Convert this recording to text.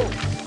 Oh.